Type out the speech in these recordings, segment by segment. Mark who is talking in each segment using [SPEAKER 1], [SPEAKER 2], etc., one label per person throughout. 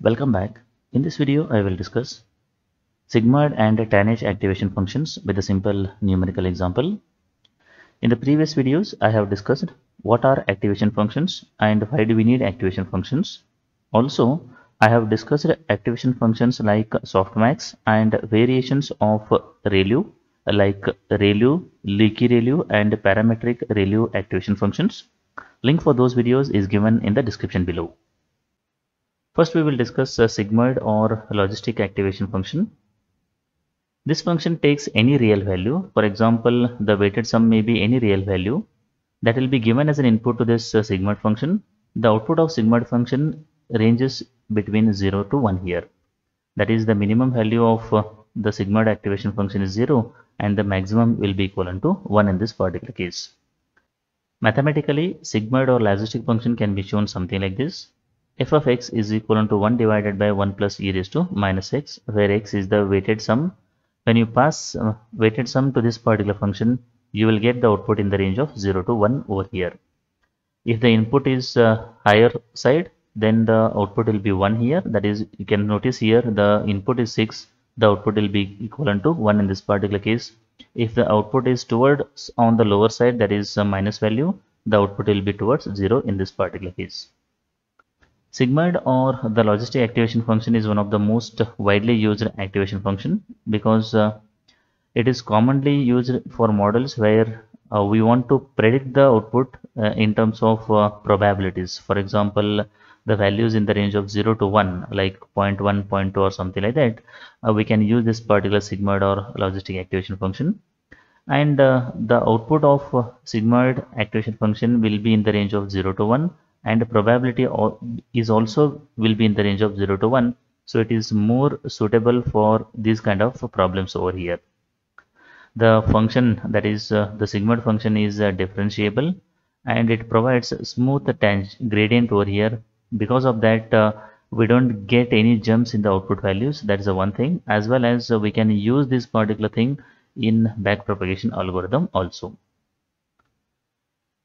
[SPEAKER 1] Welcome back. In this video, I will discuss sigmoid and tanh activation functions with a simple numerical example. In the previous videos, I have discussed what are activation functions and why do we need activation functions. Also, I have discussed activation functions like softmax and variations of ReLU like ReLU, leaky ReLU and parametric ReLU activation functions. Link for those videos is given in the description below. First we will discuss a sigmoid or logistic activation function. This function takes any real value. For example, the weighted sum may be any real value that will be given as an input to this uh, sigmoid function. The output of sigmoid function ranges between 0 to 1 here. That is the minimum value of uh, the sigmoid activation function is 0 and the maximum will be equivalent to 1 in this particular case. Mathematically, sigmoid or logistic function can be shown something like this f of x is equal to 1 divided by 1 plus e raised to minus x where x is the weighted sum. When you pass uh, weighted sum to this particular function you will get the output in the range of 0 to 1 over here. If the input is uh, higher side then the output will be 1 here. That is you can notice here the input is 6 the output will be equivalent to 1 in this particular case. If the output is towards on the lower side that is a minus value the output will be towards 0 in this particular case Sigmoid or the logistic activation function is one of the most widely used activation function because uh, it is commonly used for models where uh, we want to predict the output uh, in terms of uh, probabilities. For example, the values in the range of 0 to 1 like 0 0.1, 0 0.2 or something like that, uh, we can use this particular sigmoid or logistic activation function and uh, the output of sigmoid activation function will be in the range of 0 to 1 and probability is also will be in the range of 0 to 1 so it is more suitable for these kind of problems over here. The function that is uh, the sigmoid function is uh, differentiable and it provides smooth gradient over here. Because of that uh, we don't get any jumps in the output values. That is the one thing. As well as we can use this particular thing in backpropagation algorithm also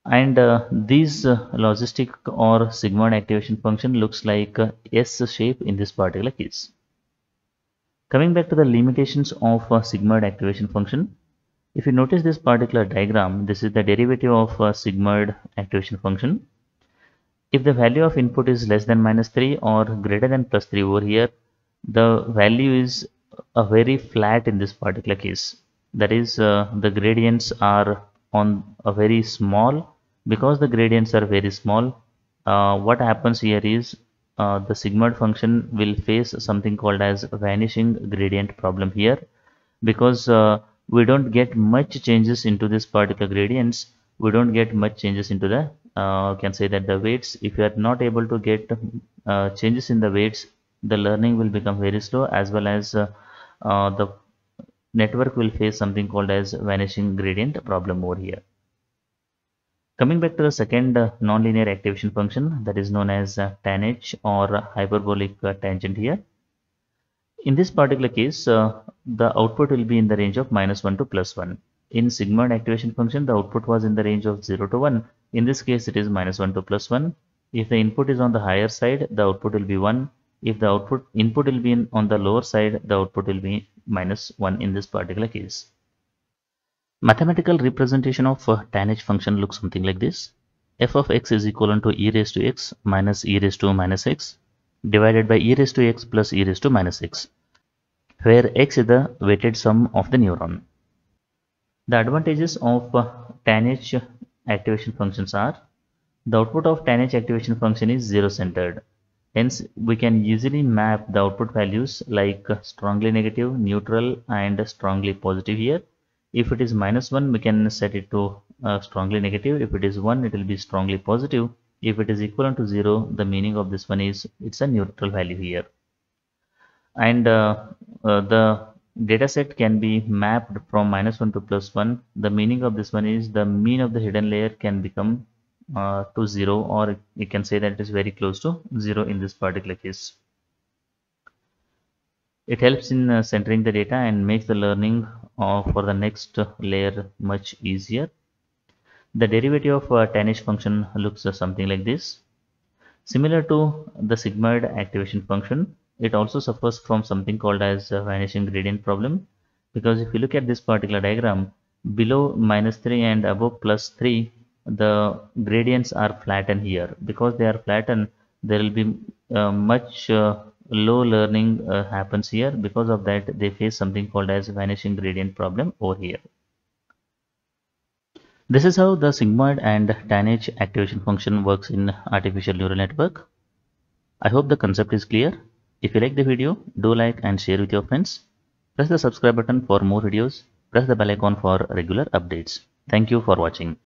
[SPEAKER 1] and uh, this uh, logistic or sigmoid activation function looks like uh, S shape in this particular case. Coming back to the limitations of a sigmoid activation function, if you notice this particular diagram, this is the derivative of a sigmoid activation function. If the value of input is less than minus 3 or greater than plus 3 over here, the value is a very flat in this particular case. That is, uh, the gradients are on a very small because the gradients are very small uh, what happens here is uh, the sigmoid function will face something called as vanishing gradient problem here. Because uh, we don't get much changes into this particular gradients we don't get much changes into the uh, can say that the weights. If you are not able to get uh, changes in the weights the learning will become very slow as well as uh, uh, the network will face something called as vanishing gradient problem over here Coming back to the second uh, nonlinear activation function that is known as uh, tanh or hyperbolic uh, tangent here. In this particular case, uh, the output will be in the range of minus 1 to plus 1. In sigmoid activation function, the output was in the range of 0 to 1. In this case, it is minus 1 to plus 1. If the input is on the higher side, the output will be 1. If the output input will be in, on the lower side, the output will be minus 1 in this particular case. Mathematical representation of uh, tanh function looks something like this. f of x is equal to e raised to x minus e raised to minus x divided by e raised to x plus e raised to minus x where x is the weighted sum of the neuron. The advantages of uh, tanh activation functions are the output of tanh activation function is zero centered. Hence, we can easily map the output values like strongly negative, neutral and strongly positive here if it is minus 1 we can set it to uh, strongly negative. If it is 1 it will be strongly positive. If it is equivalent to 0 the meaning of this one is it's a neutral value here. And uh, uh, the data set can be mapped from minus 1 to plus 1 the meaning of this one is the mean of the hidden layer can become uh, to 0 or you can say that it is very close to 0 in this particular case it helps in uh, centering the data and makes the learning uh, for the next layer much easier. The derivative of uh, tanh function looks uh, something like this. Similar to the sigmoid activation function, it also suffers from something called as vanishing gradient problem because if you look at this particular diagram, below minus 3 and above plus 3, the gradients are flattened here. Because they are flattened, there will be uh, much uh, low learning uh, happens here. Because of that, they face something called as vanishing gradient problem over here. This is how the sigmoid and tanh activation function works in artificial neural network. I hope the concept is clear. If you like the video, do like and share with your friends. Press the subscribe button for more videos. Press the bell icon for regular updates. Thank you for watching.